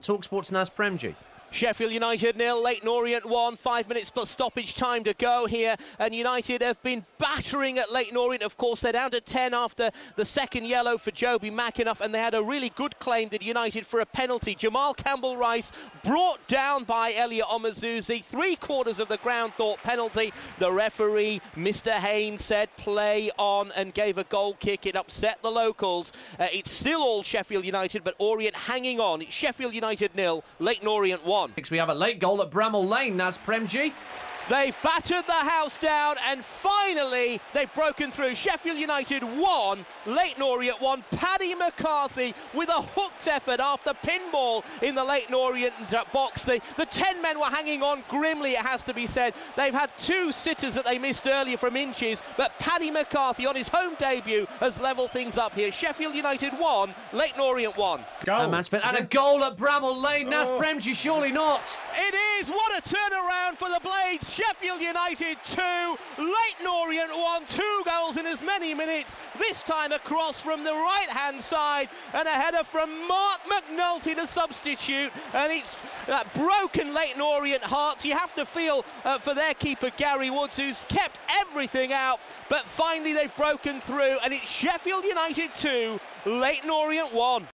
Talksport's Naz Premji. Sheffield United nil, Leyton Orient one, five minutes but stoppage time to go here, and United have been battering at Leyton Orient. Of course, they're down to 10 after the second yellow for Joby McAnuff, and they had a really good claim to United for a penalty. Jamal Campbell-Ryce brought down by Elliot Omozusi, three quarters of the ground thought penalty. The referee, Mr. Haynes, said play on and gave a goal kick. It upset the locals. Uh, it's still all Sheffield United, but Orient hanging on. It's Sheffield United nil, Leyton Orient one. Next we have a late goal at Bramall Lane, Naz Premji. They've battered the house down and finally they've broken through. Sheffield United one, Leyton Orient one. Paddy McCarthy with a hooked effort after pinball in the Leyton Orient box. The, the 10 men were hanging on grimly, it has to be said. They've had two sitters that they missed earlier from inches, but Paddy McCarthy on his home debut has levelled things up here. Sheffield United one, Leyton Orient one. Goal. And, and a goal at Bramall Lane. Oh. Naz Premji, surely not. It is. What a turnaround for the Blades. Sheffield United 2, Leyton Orient 1, two goals in as many minutes, this time across from the right hand side, and a header from Marc McNulty, the substitute, and it's uh, broken Leyton Orient hearts. You have to feel uh, for their keeper Gary Woods, who's kept everything out, but finally they've broken through, and it's Sheffield United 2, Leyton Orient 1.